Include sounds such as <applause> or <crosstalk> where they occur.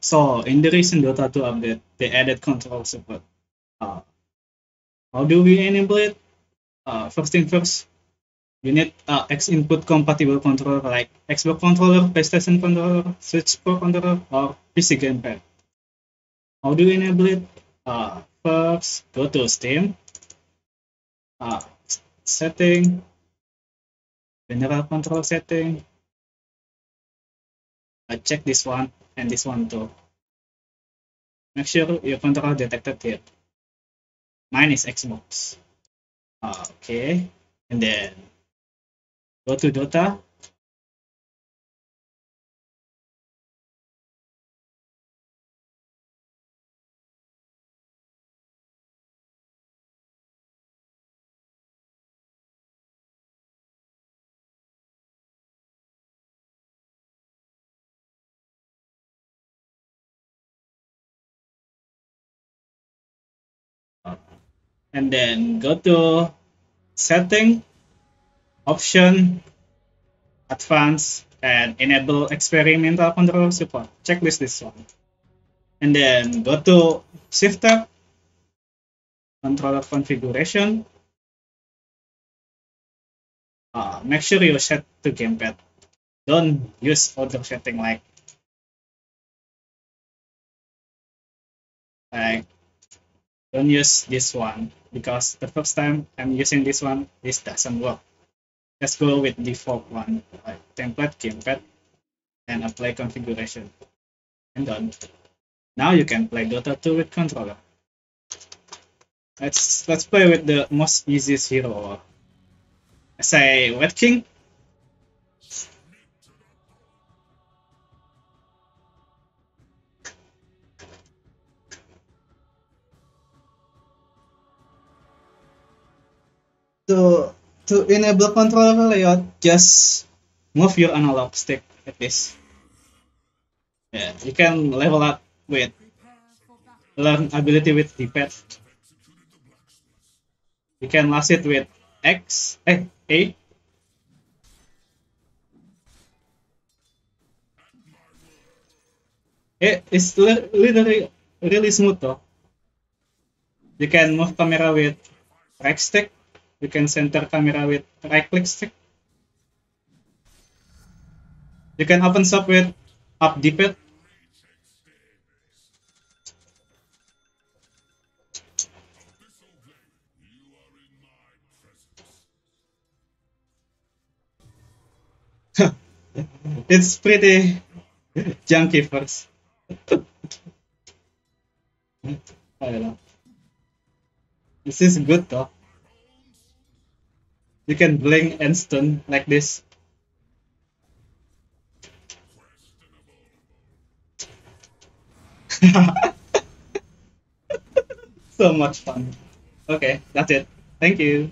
so in the recent Dota 2 update, they added control support. Uh, how do we enable it? Uh, first thing first, you need uh, X input compatible controller like Xbox controller, PlayStation controller, Switch Pro controller, or PC gamepad. How do you enable it? Uh, first, go to Steam, uh, setting, general control setting. I check this one and this one too. Make sure your controller detected here. Mine is Xbox. Okay, and then go to Dota. And then go to setting option advanced and enable experimental control support. Checklist this one. And then go to shift tab controller configuration. Uh, make sure you set to gamepad. Don't use other setting like like don't use this one because the first time I'm using this one, this doesn't work. Let's go with default one, like template, gamepad, and apply configuration. And done. Now you can play Dota 2 with controller. Let's let's play with the most easiest hero. I say Wraith King. To to enable controller layout, just move your analog stick like this. Yeah, you can level up with learn ability with D-pad. You can last it with X, eh, A. It is literally really smooth though. You can move camera with right stick you can center camera with right click stick. You can open shop with up D-pad. <laughs> it's pretty junky first. <laughs> I don't know. This is good though you can blink and stun like this. <laughs> so much fun. Okay, that's it. Thank you.